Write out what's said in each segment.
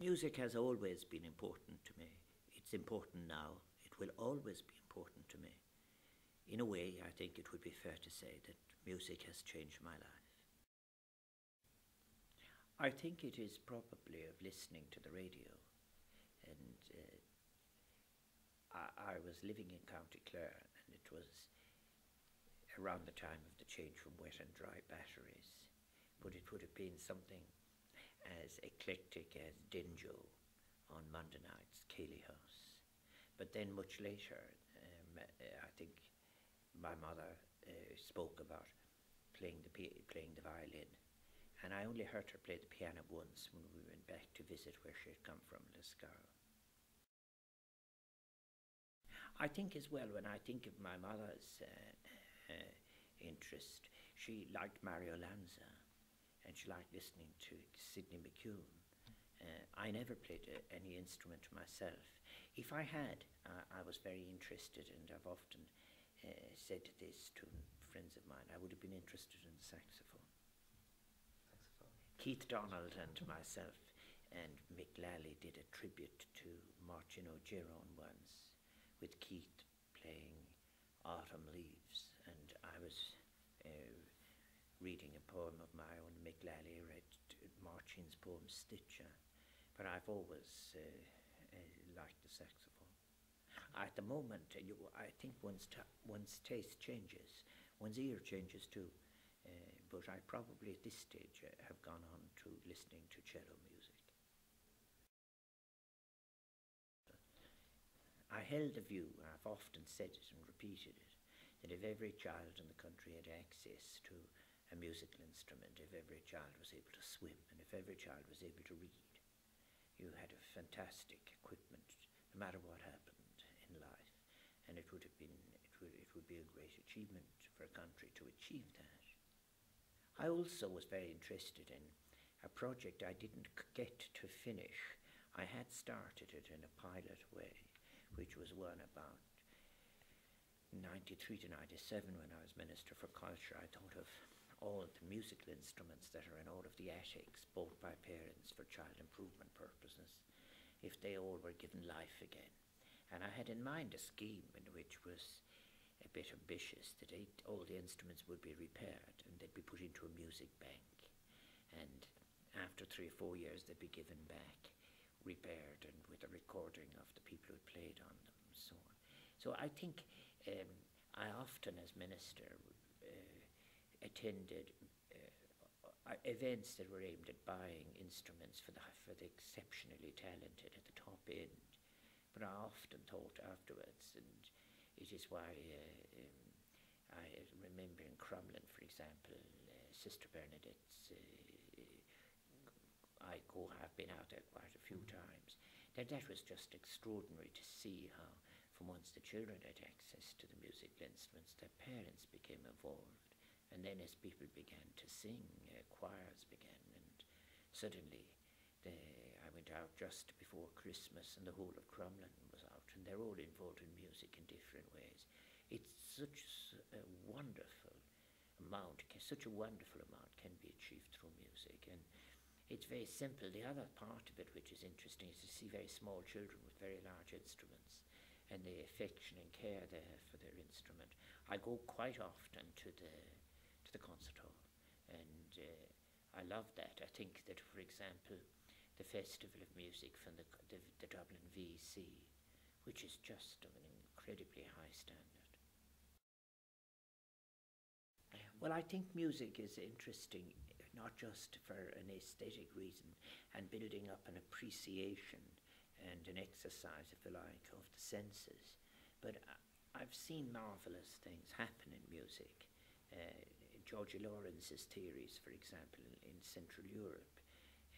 Music has always been important to me. It's important now. It will always be important to me. In a way, I think it would be fair to say that music has changed my life. I think it is probably of listening to the radio. And uh, I, I was living in County Clare, and it was around the time of the change from wet and dry batteries. But it would have been something as eclectic as Din Joe on Monday nights, Céilí House. But then much later, um, I think my mother uh, spoke about playing the playing the violin, and I only heard her play the piano once when we went back to visit where she had come from, Liscar. I think as well when I think of my mother's uh, uh, interest, she liked Mario Lanza, and she liked listening to Sydney MacEwan. Uh, I never played uh, any instrument myself. If I had, uh, I was very interested, and I've often uh, said this to friends of mine, I would have been interested in the saxophone. saxophone. Keith Donald and myself and Mick Lally did a tribute to Martin O'Geron once, with Keith playing Autumn Leaves, and I was reading a poem of my own. Mick Lally read Martin's poem Stitcher, but I've always uh, uh, liked the saxophone. At the moment, you, I think one's, one's taste changes, one's ear changes too. Uh, but I probably at this stage uh, have gone on to listening to cello music. I held the view, I've often said it and repeated it, that if every child in the country had access to a musical instrument, if every child was able to swim, and if every child was able to read, you had a fantastic equipment, no matter what happened in life. And it would have been, it would, it would be a great achievement for a country to achieve that. I also was very interested in a project I didn't get to finish. I had started it in a pilot way, which was one about 93 to 97 when I was Minister for Culture. I thought of all the musical instruments that are in all of the attics bought by parents for child improvement purposes, if they all were given life again. And I had in mind a scheme in which was a bit ambitious that eight, all the instruments would be repaired and they'd be put into a music bank. And after three or four years, they'd be given back, repaired, and with a recording of the people who played on them, and so on. So I think um, I often, as minister, uh, attended uh, events that were aimed at buying instruments for the, for the exceptionally talented at the top end. But I often thought afterwards, and it is why uh, um, I remember in Crumlin, for example, uh, Sister Bernadette's. Uh, I go have been out there quite a few mm-hmm. times. That that was just extraordinary to see how, from once the children had access to the musical instruments, their parents became involved and then as people began to sing, uh, choirs began, and suddenly the, I went out just before Christmas, and the whole of Crumlin was out, and they're all involved in music in different ways. It's such a wonderful amount, such a wonderful amount can be achieved through music, and it's very simple. The other part of it, which is interesting, is to see very small children with very large instruments and the affection and care they have for their instrument. I go quite often to the to the concert hall. And uh, I love that. I think that, for example, the Festival of Music from the, the, the Dublin VEC, which is just of an incredibly high standard. Well, I think music is interesting, not just for an aesthetic reason and building up an appreciation and an exercise, if you like, of the senses, but I've seen marvelous things happen in music. Uh, Georgi Lozanov's theories, for example, in, in Central Europe,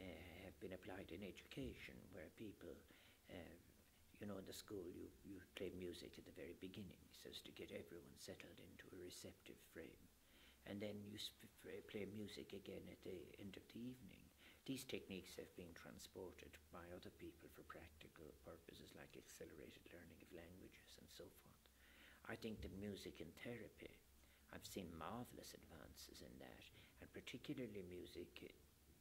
uh, have been applied in education, where people, uh, you know, in the school, you, you play music at the very beginning, so as to get everyone settled into a receptive frame. And then you play music again at the end of the evening. These techniques have been transported by other people for practical purposes like accelerated learning of languages and so forth. I think that music in therapy I've seen marvelous advances in that, and particularly music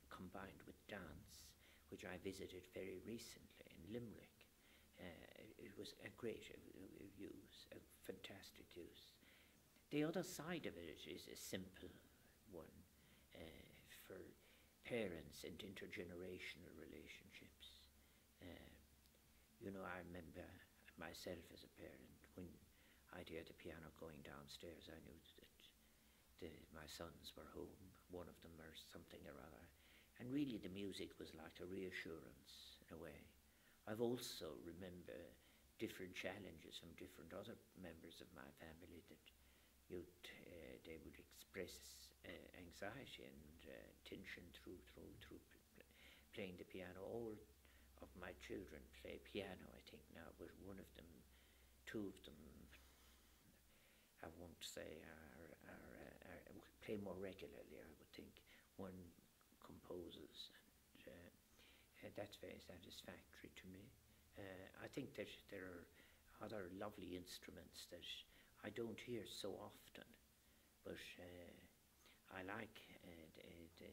combined with dance, which I visited very recently in Limerick. Uh, it was a great use, a fantastic use. The other side of it is a simple one uh, for parents and intergenerational relationships. Uh, you know, I remember myself as a parent when I'd hear the piano going downstairs, I knew the, my sons were home, one of them or something or other. And really the music was like a reassurance in a way. I've also remember different challenges from different other members of my family that you'd, uh, they would express uh, anxiety and uh, tension through through through playing the piano. All of my children play piano, I think now, but one of them, two of them, I won't say are, are, play more regularly. I would think one composes, and uh, that's very satisfactory to me. Uh, I think that there are other lovely instruments that I don't hear so often, but uh, I like. Uh, the,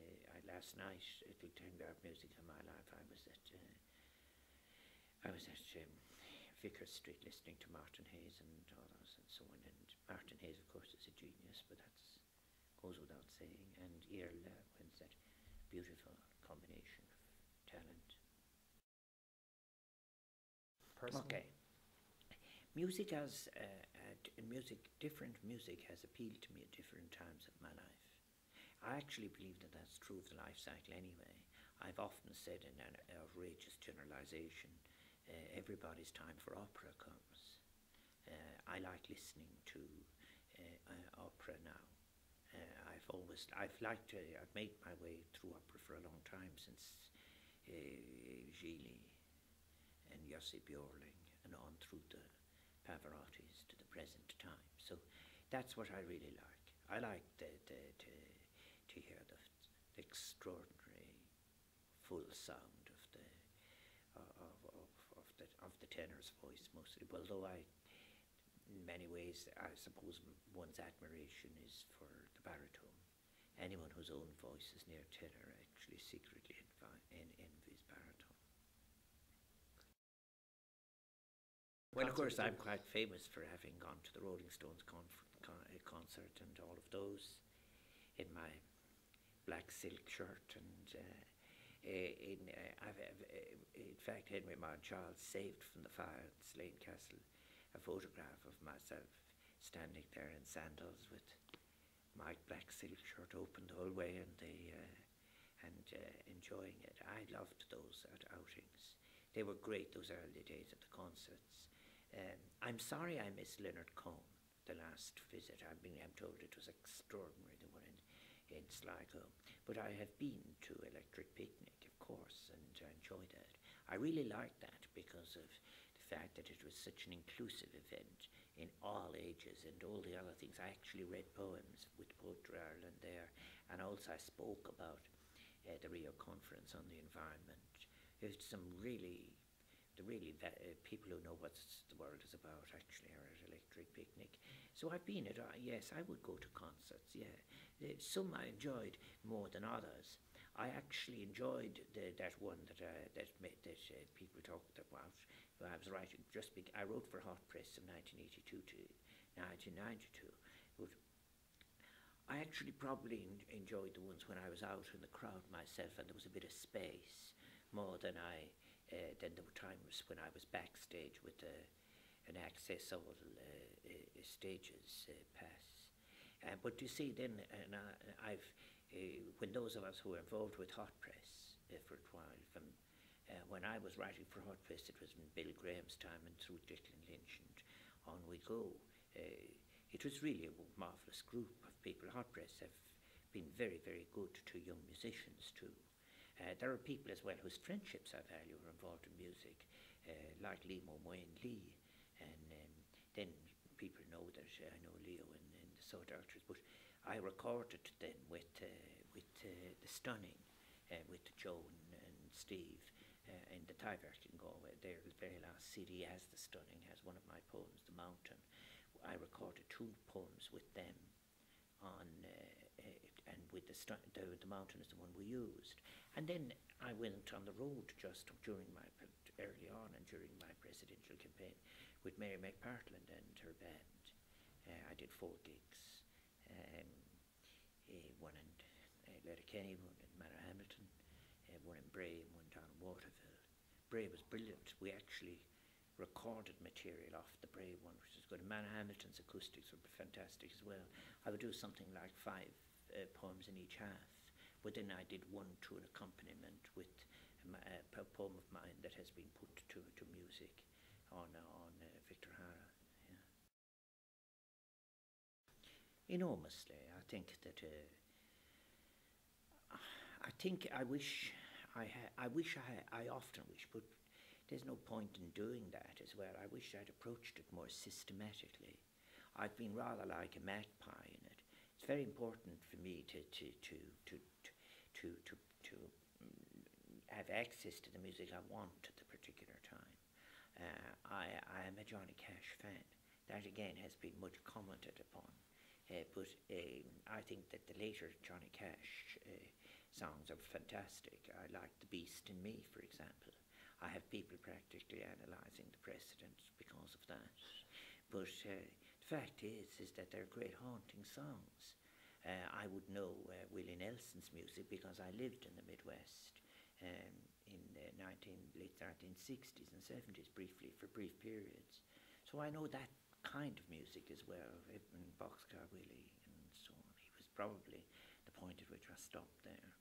last night at the Art Music of My Life, I was at I was at um, Vicar Street listening to Martin Hayes and others and so on. And Martin Hayes, of course, is a genius, but that goes without saying. And uh, wins that beautiful combination of talent. Personally? Okay. Music has uh, uh, music. Different music has appealed to me at different times of my life. I actually believe that that's true of the life cycle anyway. I've often said in an outrageous generalization, uh, everybody's time for opera comes. Uh, I like listening to uh, uh, opera now. I've always, I've liked, uh, I've made my way through opera for a long time since uh, Gigli and Jussi Björling and on through the Pavarottis to the present time. So that's what I really like. I like the, the, to, to hear the, the extraordinary full sound of the of, of, of the of the tenor's voice mostly. Although I, I suppose one's admiration is for the baritone. Anyone whose own voice is near tenor actually secretly envi- en- envies baritone. Well, of course, I'm quite famous for having gone to the Rolling Stones con- uh, concert and all of those in my black silk shirt and. Uh, in, uh, I've, I've, in fact, Henry Mount Charles saved from the fire at Slane Castle a photograph of myself standing there in sandals with my black silk shirt open the whole way and the uh, and uh, enjoying it. I loved those out- outings. They were great those early days at the concerts. Um, I'm sorry I missed Leonard Cohen the last visit. I mean, I'm told it was extraordinary the one in, in Sligo. But I have been to Electric Picnic, of course, and I enjoyed that. I really liked that because of fact that it was such an inclusive event in all ages and all the other things. I actually read poems with Poetry Ireland there, and also I spoke about uh, the Rio Conference on the environment. It's some really, the really uh, people who know what the world is about actually are at Electric Picnic. So I've been at, uh, yes, I would go to concerts, yeah. Uh, Some I enjoyed more than others. I actually enjoyed the, that one that uh, that that uh, people talked about. I was writing, just be, I wrote for Hot Press from 1982 to 1992. But I actually probably en- enjoyed the ones when I was out in the crowd myself, and there was a bit of space more than I uh, than the times when I was backstage with uh, an accessible uh, uh, stages uh, pass. But you see, then, and I, I've uh, when those of us who were involved with Hot Press for a while, from uh, when I was writing for Hot Press, it was in Bill Graham's time and through Declan Lynch and on we go. Uh, it was really a marvellous group of people. Hot Press have been very, very good to young musicians too. Uh, there are people as well whose friendships I value are involved in music, uh, like Limo Moyne Lee, and um, then people know that uh, I know Leo and, and the Saw Doctors, but I recorded then with uh, with the Stunning, with Joan and Steve, uh, in the Tyvert in Galway. Their very last CD has the Stunning, has one of my poems, The Mountain. I recorded two poems with them on uh, uh, and with the, the the mountain is the one we used. And then I went on the road just during my early on and during my presidential campaign with Mary McPartlan and her band. Uh, I did four gigs. Um, uh, one in Letterkenny, one in Manorhamilton, one in Bray, and one down in Waterville. Bray was brilliant. We actually recorded material off the Bray one, which is good. Manorhamilton's acoustics were fantastic as well. I would do something like five uh, poems in each half, but then I did one to an accompaniment with a, a poem of mine that has been put to, to music on, on uh, Victor Jara. Yeah. Enormously, I think that. Uh, I think I wish I ha- I wish I ha- I often wish, but there's no point in doing that as well. I wish I'd approached it more systematically. I've been rather like a magpie in it. It's very important for me to to to to to to to, to mm, have access to the music I want at the particular time. Uh, I I am a Johnny Cash fan. That again has been much commented upon. Uh, but um, I think that the later Johnny Cash uh, songs are fantastic. I like The Beast in Me, for example. I have people practically analysing the precedents because of that. But uh, the fact is, is that they're great haunting songs. Uh, I would know uh, Willie Nelson's music because I lived in the Midwest um, in the 19, late 1960s and 70s briefly for brief periods. So I know that kind of music as well, and Boxcar Willie and so on. He was probably the point at which I stopped there.